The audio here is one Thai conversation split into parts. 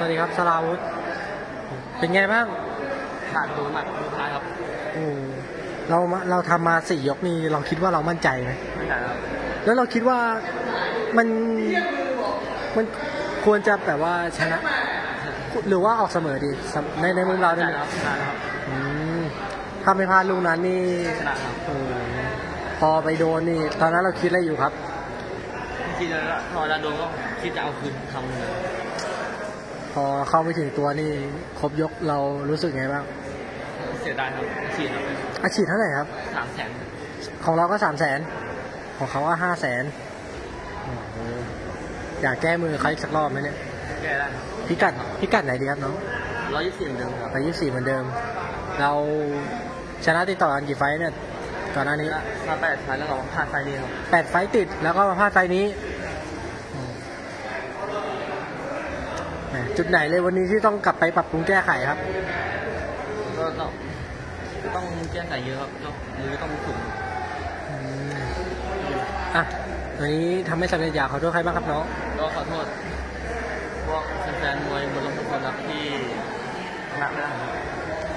สวัสดีครับสลาวุธ เป็นไงบ้างขาดโดนหมัดสุดท้ายครับโอ้เรามาเราทำมาสี่ยกนี่เราคิดว่าเรามั่นใจไหมไม่ใช่ครับแล้วเราคิดว่ามันมันควรจะแบบว่าชนะ หรือว่าออกเสมอดีสำในในมุมเราไม่เนี่ยใช่ครับชนะครับอืมถ้าไม่พลาดลูกนั้นนี่ชนะครับโอ้พอไปโดนนี่ ตอนนั้นเราคิดอะไรอยู่ครับคิดแล้วพอจะโดนก็คิดจะเอาคืนทำเลย พอเข้าไม่ถึงตัวนี่ครบยกเรารู้สึกไงบ้างเสียดายครับฉีดครับอาชีพเท่าไหร่ครับสามแสนของเราก็สามแสนของเขาว่าห้าแสนอยากแก้มือเขาอีกสักรอบไหมเนี่ยแก้ได้ครับพิกัดพิกัดไหนดีครับน้องร้อยยี่สิบเหมือนเดิมครับไปยี่สี่เหมือนเดิม เราชนะติดต่อกันกี่ไฟท์เนี่ยก่อนหน้านี้มาแปดท้ายแล้วเราพลาดไฟนี้ครับแปดไฟท์ติดแล้วก็มาพลาดไฟท์นี้อืมแหม จุดไหนเลยวันนี้ที่ต้องกลับไปปรับปรุงแก้ไขครับ ก็ต้องต้องแก้ไขเยอะครับต้องมือต้องฝึกอืมอะวันนี้ทำให้สำเร็จอยากขอโทษใครบ้างครับน้องก็ขอโทษพวกแฟนๆมวยบนลงทุกคนครับที่ชนะไม่ได้ครับ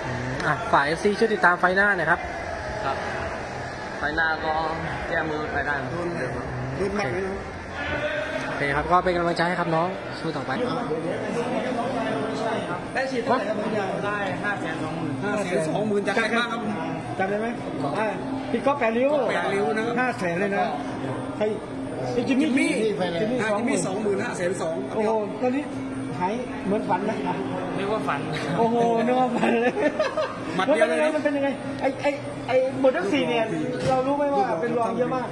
อืมอะฝ่ายเอฟซีช่วยติดตามไฟล์หน้าหน่อยครับ ครับ ไฟหน้าก็แก้มือไปได้เหมือนเดิมครับรุ่นใหม่โอเคครับก็เป็นกำลังใจให้ครับน้อง สู้ต่อไปได้ฉีดเท่าไหร่ครับได้ห้าแสนสองหมื่นห้าแสนสองหมื่นจากใครบ้างครับจำได้ไหมอ่าพี่ก๊อฟแปดริ้วแปดริ้วนะครับห้าแสนเลยนะใครพี่จิมมี่จิมมี่จิมมี่สองหมื่นห้าแสนสองโอ้โหตอนนี้หายเหมือนฝันนะเรียกว่าฝัน โอ้โหนึกว่าฝันเลยมันเป็นยังไงมันเป็นยังไงไอไอไอหมดทั้งสี่เนี่ยเรารู้ไหมว่าเป็นรองเยอะมาก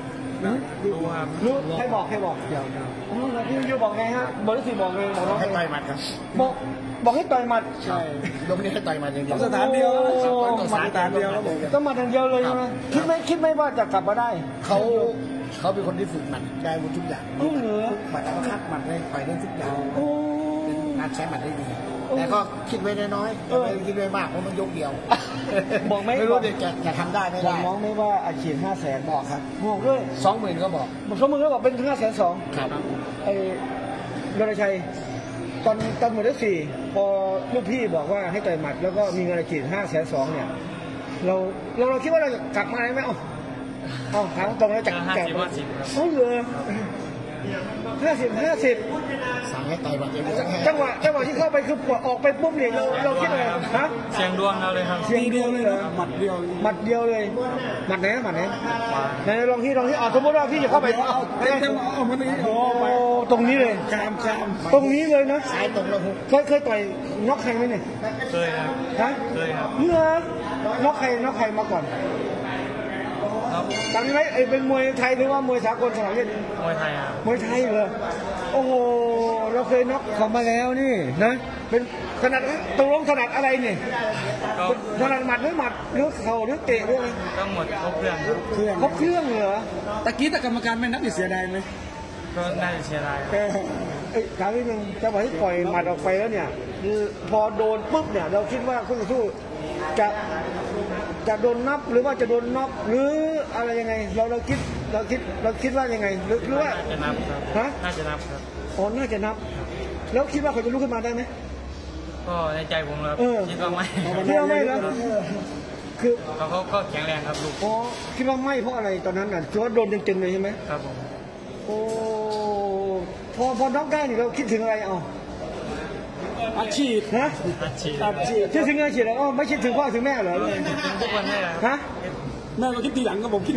รู้ครับรู้ใครบอกใครบอกเดี๋ยวอ๋อแล้วพี่ยูบอกไงฮะหมดทั้งสี่บอกไงบอกน้องให้ต่อยหมัดครับบอกบอกให้ต่อยหมัดใช่ยกนี้ให้ต่อยหมัดอย่างเดียวสถานเดียวสถานเดียวครับผมต้องมาทางเดียวเลยใช่ไหมคิดไหมคิดไหมว่าจะกลับมาได้เขาเขาเป็นคนที่ฝึกหมัดได้หมดทุกอย่างจริงเหรอหมัดเขาคัดหมัดได้ต่อยได้ทุกอย่าง โอ้การใช้หมัดได้ดี แต่ก็คิดไว้น้อยๆอย่าไปคิดไว้มากเพราะมันยกเดียว บอกไหมไม่รู้จะจะจะทำได้ไม่บอได้กน้องไหมว่าอาชีพห้าแสนบอกครับบอกด้วยสองหมื่นก็บอกบอกเขามึงก็บอกเป็นห้าแสนสองครับ ไอ้ดนชัยตอนตอนหมดได้สี่พอลูกพี่บอกว่าให้ต่อยหมัด แล้วก็มีเงินอาชีพห้าแสนสองเนี่ยเราเราเราคิดว่าเราจะกลับมาได้ไหมเอ้าเอ้าถามตรงแล้วจะห้าสิบกลับห้าสิบครับเอ้าเหรอ ห้าสิบห้าสิบสั่งให้ต่อยหมัดอย่างเดียวจังหวะจังหวะที่เข้าไปคือปวดออกไปปุ๊บเนี่ยเราเราคิดอะไรฮะเสียงดวงเราเลยครับเสียงเดียวเลยเหรอหมัดเดียวหมัดเดียวเลยหมัดไหนนะหมัดไหนไหนลองที่ลองที่อ่าสมมติว่าพี่จะเข้าไปเอาเอามันนี้โอ้ตรงนี้เลยจามจามตรงนี้เลยนะซ้ายตรงแล้วหุบเคยเคยต่อยน็อกใครไหมเนี่ยเคยครับฮะเคยครับเมื่อน็อกใครน็อกใครมาก่อน ครับจำได้ไหมไอ้เป็นมวยไทยหรือว่ามวยสากลสมัครเล่นมวยไทยครับมวยไทยเหรอโอ้โหเราเคยน็อกเขามาแล้วนี่นะเป็นถนัดตกลงถนัดอะไรเนี่ยก็ถนัดหมัดหรือหมัดหรือเข่าหรือเตะหรืออะไรก็หมดครบเครื่องครับเครื่องครบเครื่องเหรอตะกี้แต่กรรมการไม่นับเสียดายไหมก็น่าจะเชียร์ได้ครับ เออเอ้ยถามนิดนึงจังหวะที่ปล่อยหมัดออกไปแล้วเนี่ยคือพอโดนปุ๊บเนี่ย เราคิดว่าคู่ต่อสู้จะจะโดนนับหรือว่าจะโดนน็อกหรืออะไรยังไง เราเราคิดเราคิดเราคิดว่ายังไงหรือหรือว่า น่าจะนับครับฮะ น่าจะนับครับ อ๋อน่าจะนับ แล้วคิดว่าเขาจะลุกขึ้นมาได้ไหม ก็ในใจผมครับเออ คิดว่าไม่คิดว่าไม่แล้วคือเขาเขาก็แข็งแรงครับลูกอ๋อคิดว่าไม่เพราะอะไรตอนนั้นน่ะคิดว่าโดนเต็มๆเลยใช่ไหมครับผม โอ้ พอพอน็อกได้นี่เราคิดถึงอะไรเอาอาชีพฮะอาชีพอาชีพคิดถึงอาชีพแล้วอ๋อไม่คิดถึงพ่อถึงแม่เหรอทุกวันนี้แหละครับฮะแม่มาคิดทีหลังก็ผมคิด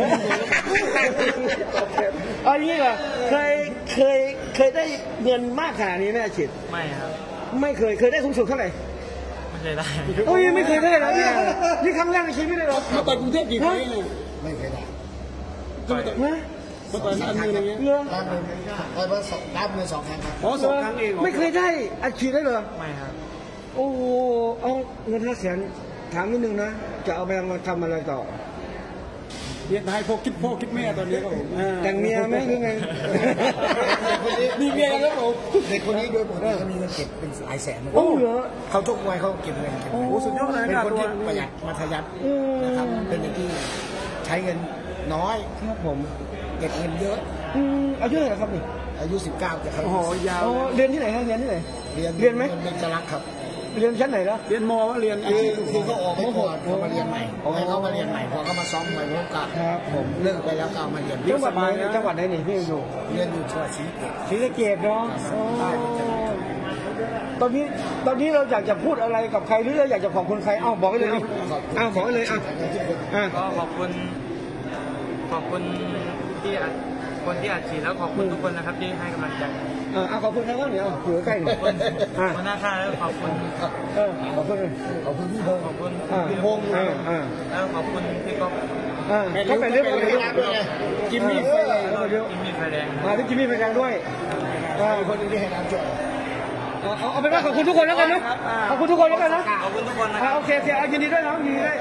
เอาอย่างนี้เหรอเคยเคยเคยได้เงินมากขนาดนี้ไหมอาชีพไม่ครับ ไม่เคยเคยได้สูงสุดเท่าไหร่ไม่เคยได้โอ้ยไม่เคยได้เหรอเนี่ยนี่ครั้งแรกในชีวิตเลยเหรอมาต่อยกรุงเทพกี่ครั้งไม่เคยได้ ต่อยฮะมาต่อยอันนึงอย่างเงี้ยเรือด้านหนึ่งต่อยมาสองด้านมือสองครั้งครับ อ๋อสองครั้งเองไม่เคยได้อาชีพได้เหรอ ไม่ครับ โอ้โหเอาเงินห้าแสนถามนิดนึงนะ จะเอาไปมาทำอะไรต่อ เรียกนายพวกคิดพ่อคิดแม่ตอนนี้ครับผมแต่งเมียไหมหรือไง มีเมียแล้วครับผมเด็กคนนี้โดยปกติเขามีเงินเก็บเป็นหลายแสนนะครัโอ้เหรอ เขาชกมวยเขาเก็บเงินเก็บเงินโอ้สุดยอดเลยเป็นคนที่ประหยัดมัธยัสถ์นะครับ เป็นเด็กที่ใช้เงินน้อย ครับผม เก็บเงินเยอะ อืมอายุเท่าไหร่ครับนี่อายุ 19จะเข้าโอ้โหยาว อ๋อเรียนที่ไหนฮะเรียนที่ไหนเเรียนเรียนไหม เรียนจรักครับเรียนชั้นไหนแล้ว เรียนมว่าเรียนไอ้คือคือเขาออกไปก่อนเขามาเรียนใหม่ให้เขามาเรียนใหม่พอเขามาซ้อมใหม่ผมก็ครับผมเลิกไปแล้วก็เอามาเรียนจังหวัดไหนจังหวัดไหนนี่พี่อยู่เรียนอยู่จังหวัดศรีสะเกษศรีสะเกดเนาะโอ้ตอนนี้ตอนนี้เราอยากจะพูดอะไรกับใครหรือเราอยากจะขอบคุณใครเอ้าบอกไปเลยเอ้าเอ้าบอกไปเลยเอ้าอะ ก็ขอบคุณ ขอบคุณ ที่อัดคนที่อัดฉีดแล้วขอบคุณทุกคนนะครับที่ให้กำลังใจเออเอาขอบคุณใครบ้างเนี่ยเอาอยู่ใกล้หน่อยอะหัวหน้าค่ายแล้วขอบคุณเออขอบคุณขอบคุณพี่พงศ์ขอบคุณอ่าพี่พงษ์อ่าอ่าแล้วขอบคุณพี่ก๊อฟอ่าเขาไปเรียกไปเรียกจิมมี่เอไฟอแรงเขาไปเรียกจิมมี่ไฟแดงมาที่จิมมี่เป็นแรงด้วยอ่าคนหนึงที่ให้น้ำช่วยเอาเอาเอาเป็นว่าขอบคุณทุกคนแล้วกันนะขอบคุณทุกคนแล้วกันนะขอบคุณทุกคนนะคอ่ารับโอเคโอเคเอายินดีด้วยน้องยินดีด้วย